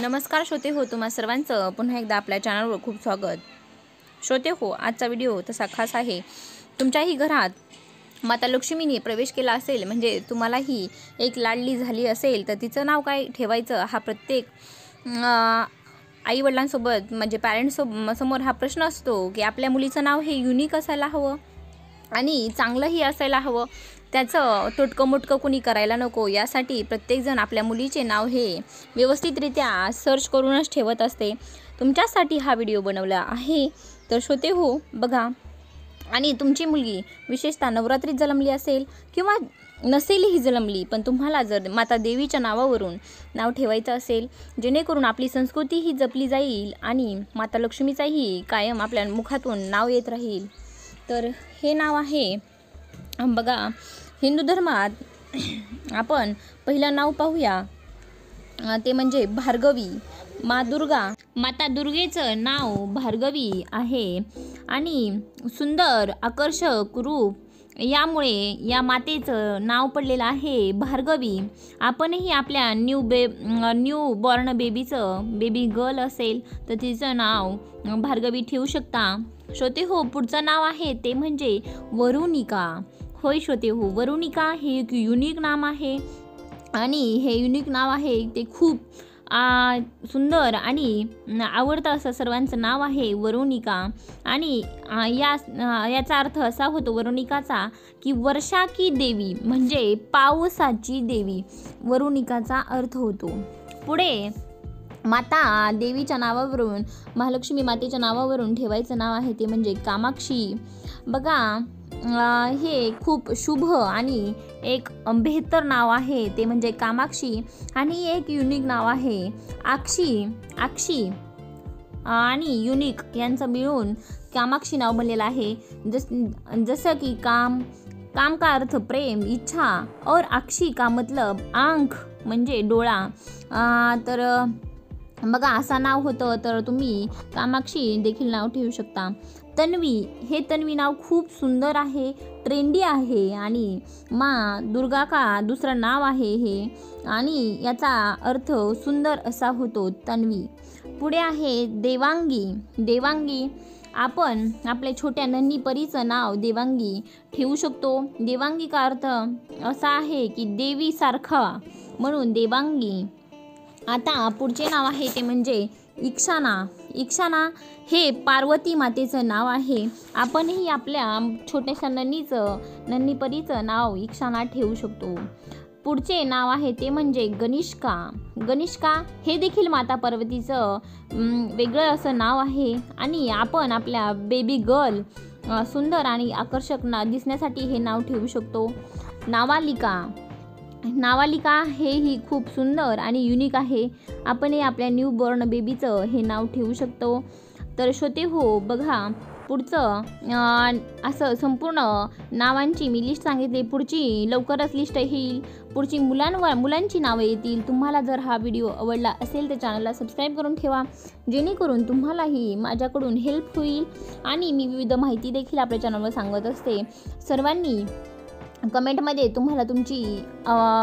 नमस्कार श्रोते हो तुम्हा सर्वांचं पुन्हा एकदा आपल्या चॅनलवर खूप स्वागत. श्रोते हो आजचा व्हिडिओ तसा खास आहे. तुमच्याही घरात माता लक्ष्मीने प्रवेश केला असेल म्हणजे तुम्हालाही एक लाडली झाली असेल तर तिचं नाव काय ठेवायचं हा प्रत्येक आईवडिलांसोबत म्हणजे पॅरेंट्ससोब समोर हा प्रश्न असतो की आपल्या मुलीचं नाव हे युनिक असायला हवं आणि चांगलंही असायला हवं. त्याचं तुटकं मुटकं कुणी करायला नको. यासाठी प्रत्येकजण आपल्या मुलीचे नाव हे व्यवस्थितरित्या सर्च करूनच ठेवत असते. तुमच्यासाठी हा व्हिडिओ बनवला आहे. तर श्रोते हो बघा. आणि तुमची मुलगी विशेषतः नवरात्रीत जन्मली असेल किंवा नसेलही जन्मली पण तुम्हाला जर माता देवीच्या नावावरून नाव ठेवायचं असेल जेणेकरून आपली संस्कृतीही जपली जाईल आणि माता लक्ष्मीचाही कायम आपल्या मुखातून नाव येत राहील. तर हे नाव आहे बघा हिंदू धर्मात आपण पहिलं नाव पाहूया. ते म्हणजे भार्गवी. मा दुर्गा. माता दुर्गेचं नाव भार्गवी आहे. आणि सुंदर आकर्षक रूप यामुळे या मातेचं नाव पडलेलं आहे भार्गवी. आपणही आपल्या न्यू बे न्यू बॉर्न बेबीचं बेबी गर्ल असेल तर तिचं नाव भार्गवी ठेवू शकता. श्रोते हो पुढचं नाव आहे ते म्हणजे वरुणिका. होय श्रोते हो वरुणिका हे एक युनिक नाम आहे. आणि हे युनिक नाव आहे ते खूप सुंदर आणि आवडतं असं सर्वांचं नाव आहे वरुणिका. आणि या याचा अर्थ असा होतो वरुणिकाचा की वर्षा की देवी म्हणजे पावसाची देवी. वरुणिकाचा अर्थ होतो. पुढे माता देवीच्या नावावरून महालक्ष्मी मातेच्या नावावरून ठेवायचं नाव आहे ते म्हणजे कामाक्षी. बघा हे खूप शुभ आणि एक बेहतर नाव आहे ते म्हणजे कामाक्षी आणि एक युनिक नाव आहे आक्षी. आक्षी आणि युनिक यांचं मिळून कामाक्षी नाव बनलेलं आहे. जस जसं की काम काम का अर्थ प्रेम इच्छा और आक्षी का मतलब आंख म्हणजे डोळा. तर बघा असं नाव होतं तर तुम्ही कामाक्षी देखील नाव ठेवू शकता. तन्वी हे तन्वी नाव खूप सुंदर आहे ट्रेंडी आहे आणि मा दुर्गा का दुसरं नाव आहे हे. आणि याचा अर्थ सुंदर असा होतो तन्वी. पुढे आहे देवांगी. देवांगी आपण आपल्या छोट्या नन्ही परीचं नाव देवांगी ठेवू शकतो. देवांगी का अर्थ असा आहे की देवीसारखा. म्हणून देवांगी. आता पुढचे नाव आहे ते म्हणजे इक्षाना इक्षाना हे पार्वती मातेचं नाव आहे. आपणही आपल्या छोट्याशा नन्नीचं नन्नीपरीचं नाव इक्षाना ठेवू शकतो. पुढचे नाव आहे ते म्हणजे गनिष्का. गणिष्का हे देखील माता पार्वतीचं वेगळं असं नाव आहे. आणि आपण आपल्या बेबी गर्ल सुंदर आणि आकर्षक ना दिसण्यासाठी हे नाव ठेवू शकतो. नावालिका. नावालिका हे ही खूप सुंदर आणि युनिक आहे. आपणही आपल्या न्यू बॉर्न बेबीचं हे नाव ठेवू शकतो. तर श्रोते हो बघा पुढचं असं संपूर्ण नावांची मी लिस्ट सांगितली. पुढची लवकरच लिस्ट येईल. पुढची मुलांवर मुलांची नावं येतील. तुम्हाला जर हा व्हिडिओ आवडला असेल तर चॅनलला सबस्क्राईब करून ठेवा. जेणेकरून तुम्हालाही माझ्याकडून हेल्प होईल. आणि मी विविध माहिती देखील आपल्या चॅनलवर सांगत असते. सर्वांनी कमेंटमध्ये तुम्हाला तुमची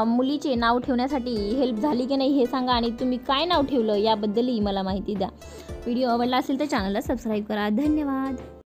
मुलीचे नाव ठेवण्यासाठी हेल्प झाली की नाही हे सांगा आणि तुम्ही काय नाव ठेवलं याबद्दलही मला माहिती द्या. व्हिडिओ आवडला असेल तर चॅनलला सबस्क्राईब करा. धन्यवाद.